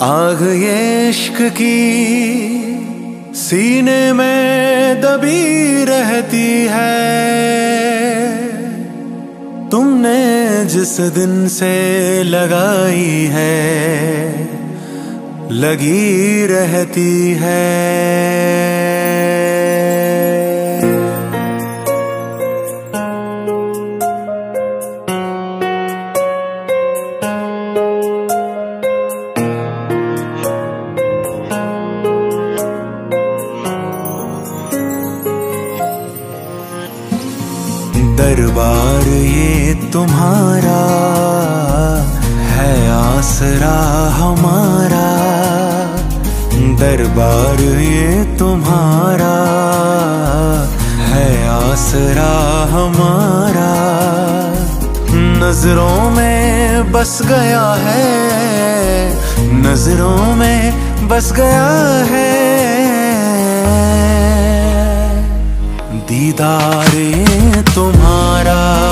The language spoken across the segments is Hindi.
आग ये इश्क की सीने में दबी रहती है। तुमने जिस दिन से लगाई है, लगी रहती है। दरबार ये तुम्हारा है आसरा हमारा। दरबार ये तुम्हारा है आसरा हमारा। नज़रों में बस गया है, नज़रों में बस गया है। दीदार तुम्हारा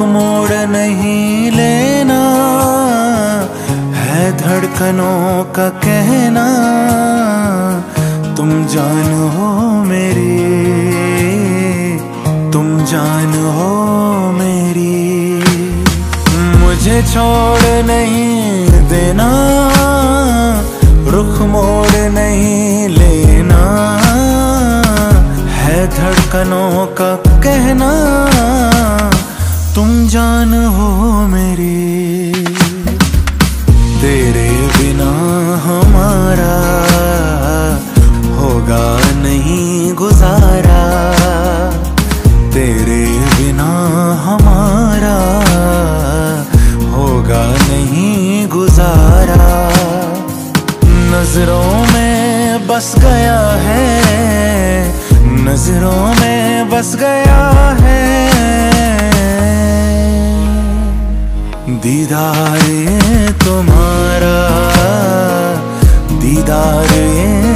रुख मोड़ नहीं लेना, है धड़कनों का कहना। तुम जान हो मेरी, तुम जान हो मेरी। मुझे छोड़ नहीं देना, रुख मोड़ नहीं लेना, है धड़कनों का कहना। जान हो मेरी। तेरे बिना हमारा होगा नहीं गुजारा। तेरे बिना हमारा होगा नहीं गुजारा। नज़रों में बस गया है, नज़रों में बस गया दीदार ये तुम्हारा दीदार ये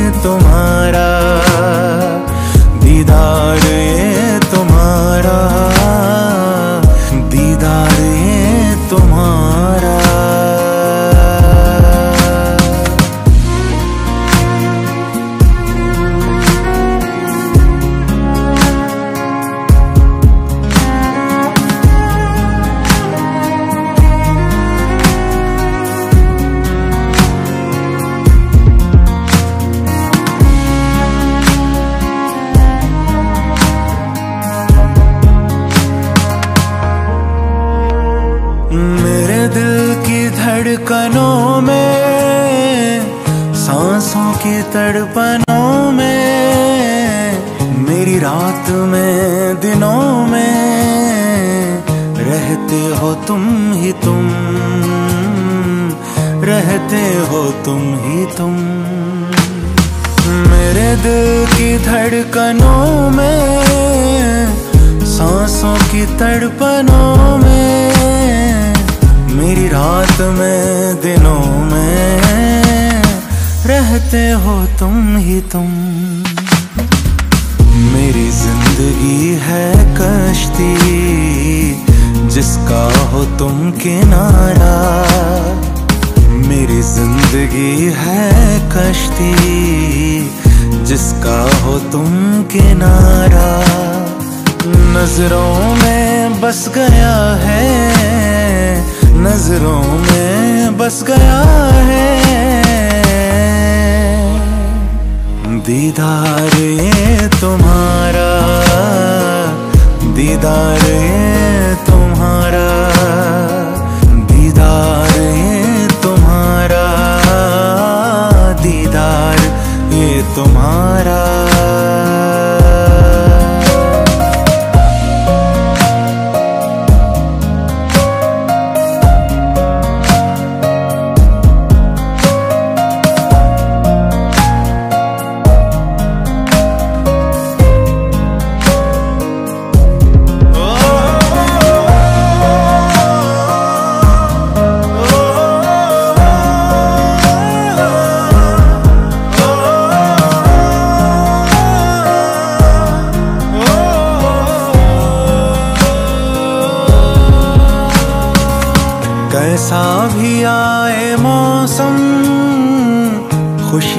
की तड़पनों में, मेरी रात में, दिनों में, रहते हो तुम ही तुम, रहते हो तुम ही तुम। मेरे दिल की धड़कनों में, सांसों की तड़पनों में, मेरी रात में, दिनों में। रहते हो तुम ही तुम। मेरी ज़िंदगी है कश्ती, जिसका हो तुम किनारा। मेरी ज़िंदगी है कश्ती, जिसका हो तुम किनारा। नज़रों में बस गया है, नज़रों में बस गया है। दीदार ये तुम्हारा दीदार ये तुम्हारा दीदार ये तुम्हारा दीदार ये तुम्हारा।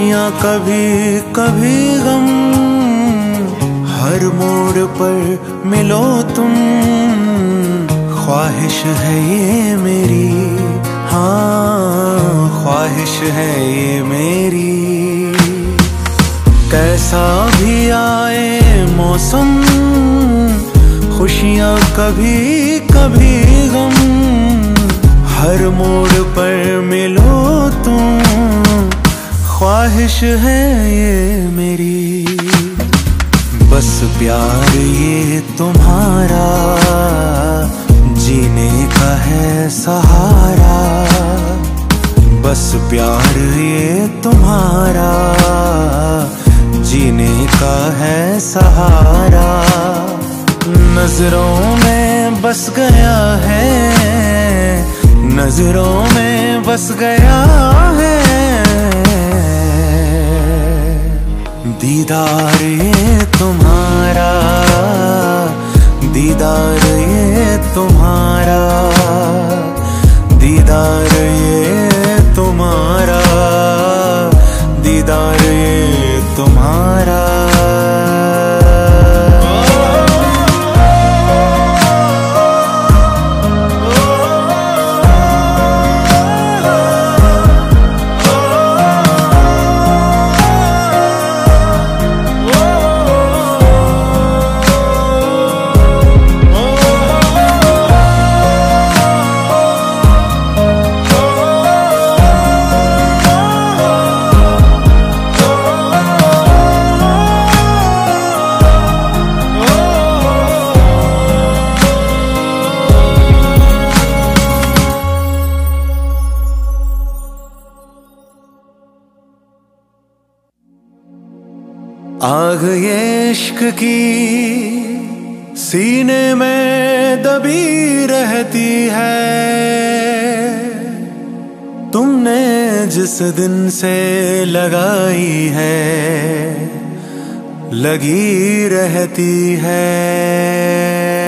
खुशियाँ कभी कभी गम, हर मोड़ पर मिलो तुम। ख्वाहिश है ये मेरी हाँ ख्वाहिश है ये मेरी। कैसा भी आए मौसम, खुशियाँ कभी कभी गम, हर मोड़ पर मिलो तुम। ख्वाहिश है ये मेरी। बस प्यार ये तुम्हारा, जीने का है सहारा। बस प्यार ये तुम्हारा, जीने का है सहारा। नज़रों में बस गया है, नज़रों में बस गया है। दीदार ये तुम्हारा दीदार ये तुम्हारा दीदार आग इश्क की सीने में दबी रहती है। तुमने जिस दिन से लगाई है, लगी रहती है।